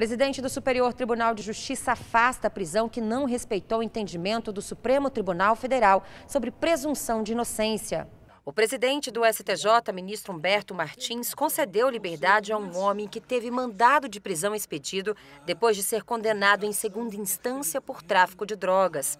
Presidente do Superior Tribunal de Justiça afasta a prisão que não respeitou o entendimento do Supremo Tribunal Federal sobre presunção de inocência. O presidente do STJ, ministro Humberto Martins, concedeu liberdade a um homem que teve mandado de prisão expedido depois de ser condenado em segunda instância por tráfico de drogas.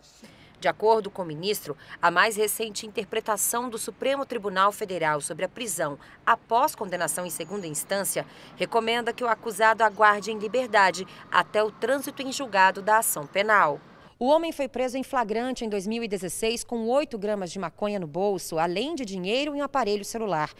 De acordo com o ministro, a mais recente interpretação do Supremo Tribunal Federal sobre a prisão após condenação em segunda instância recomenda que o acusado aguarde em liberdade até o trânsito em julgado da ação penal. O homem foi preso em flagrante em 2016 com 8 gramas de maconha no bolso, além de dinheiro e um aparelho celular.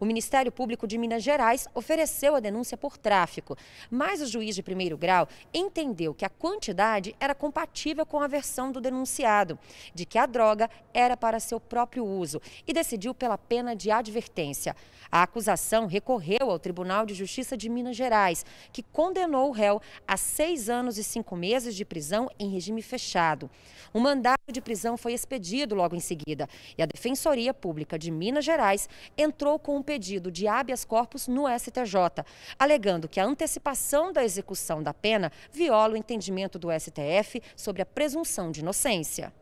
O Ministério Público de Minas Gerais ofereceu a denúncia por tráfico, mas o juiz de primeiro grau entendeu que a quantidade era compatível com a versão do denunciado, de que a droga era para seu próprio uso, e decidiu pela pena de advertência. A acusação recorreu ao Tribunal de Justiça de Minas Gerais, que condenou o réu a seis anos e cinco meses de prisão em regime fechado. Um mandado de prisão foi expedido logo em seguida e a Defensoria Pública de Minas Gerais entrou com um pedido de habeas corpus no STJ, alegando que a antecipação da execução da pena viola o entendimento do STF sobre a presunção de inocência.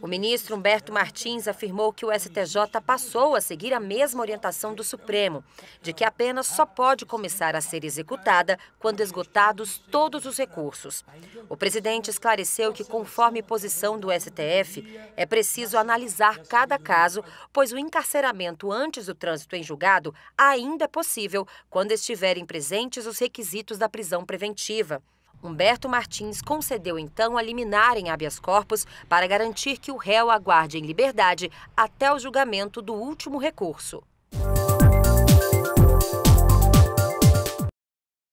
O ministro Humberto Martins afirmou que o STJ passou a seguir a mesma orientação do Supremo, de que a pena só pode começar a ser executada quando esgotados todos os recursos. O presidente esclareceu que, conforme posição do STF, é preciso analisar cada caso, pois o encarceramento antes do trânsito em julgado ainda é possível quando estiverem presentes os requisitos da prisão preventiva. Humberto Martins concedeu então a liminar em habeas corpus para garantir que o réu aguarde em liberdade até o julgamento do último recurso.